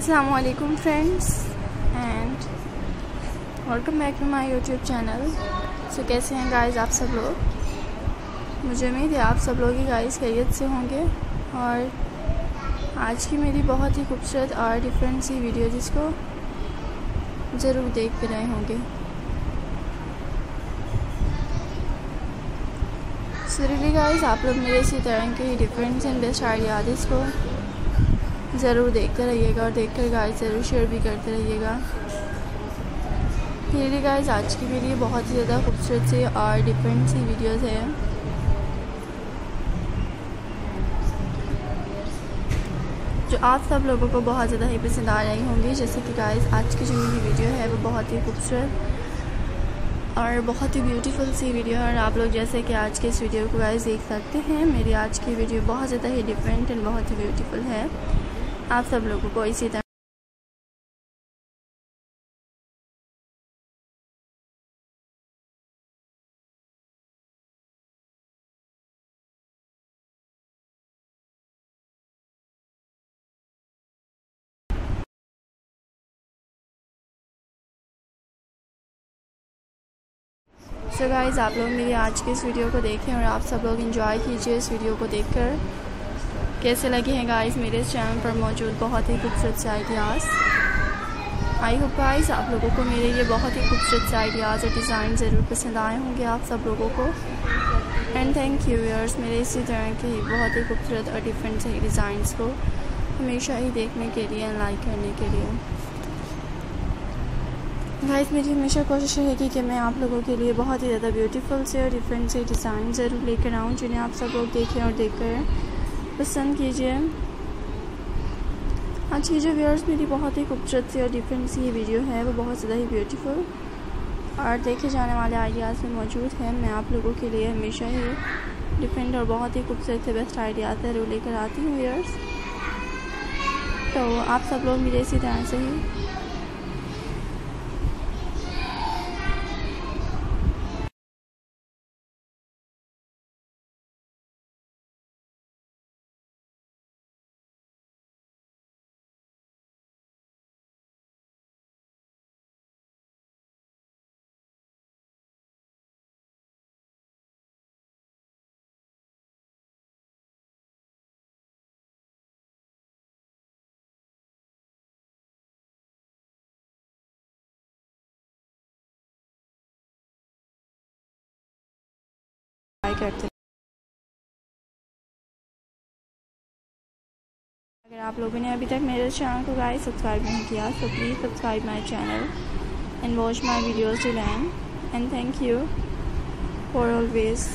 असलकुम friends and welcome back to my YouTube channel so कैसे हैं गाइस आप सब लोग? मुझे उम्मीद है आप सब लोग ही गाइस खैरियत से होंगे। और आज की मेरी बहुत ही खूबसूरत और डिफरेंट सी वीडियो जिसको ज़रूर देख कर रहे होंगे। सो रियली गाइस आप लोग मेरे इसी तरह के डिफरेंट एंड बेस्ट आइडियाज़ को ज़रूर देखते रहिएगा और देख कर गाइस ज़रूर शेयर भी करते रहिएगा। मेरी गाइस आज की मेरी बहुत ही ज़्यादा खूबसूरत सी और डिफरेंट सी वीडियोस है। जो आप सब लोगों को बहुत ज़्यादा ही पसंद आ रही होंगी, जैसे कि गाइस आज की जो मेरी वीडियो है वो बहुत ही खूबसूरत और बहुत ही ब्यूटीफुल सी वीडियो है। और आप लोग जैसे कि आज के इस वीडियो को गाइस देख सकते हैं, मेरी आज की वीडियो बहुत ज़्यादा ही डिफरेंट एंड बहुत ही ब्यूटीफुल है। आप सब लोगों को इसी तरह so गाइज़ आप लोग मेरी आज की इस वीडियो को देखें और आप सब लोग इंजॉय कीजिए इस वीडियो को देखकर। कैसे लगे हैं गाइस मेरे इस चैनल पर मौजूद? बहुत ही खूबसूरत से आइडियाज़ आई होप गाइस आप लोगों को मेरे ये बहुत ही खूबसूरत से आइडियाज़ और डिज़ाइन ज़रूर पसंद आए होंगे आप सब लोगों को। एंड थैंक यू व्यूअर्स मेरे इसी तरह के बहुत ही खूबसूरत और डिफरेंट से डिज़ाइंस को हमेशा ही देखने के लिए एंड लाइक करने के लिए। गाइस मेरी हमेशा कोशिश रहेगी कि मैं आप लोगों के लिए बहुत ही ज़्यादा ब्यूटीफुल से और डिफरेंट से डिज़ाइन ज़रूर लेकर आऊँ, जिन्हें आप सब लोग देखें और देख कर पसंद कीजिए। आज की जो व्यूअर्स मेरी बहुत ही खूबसूरत सी और डिफरेंट सी ये वीडियो है, वो बहुत ज़्यादा ही ब्यूटीफुल और देखे जाने वाले आइडियाज़ में मौजूद है। मैं आप लोगों के लिए हमेशा ही डिफरेंट और बहुत ही खूबसूरत से बेस्ट आइडियाज़ ज़रूर लेकर आती हूँ व्यूअर्स तो आप सब लोग मेरे इसी तरह से ही करते अगर आप लोगों ने अभी तक मेरे चैनल को गाइस सब्सक्राइब नहीं किया तो please subscribe my channel and watch my videos to land and thank you for always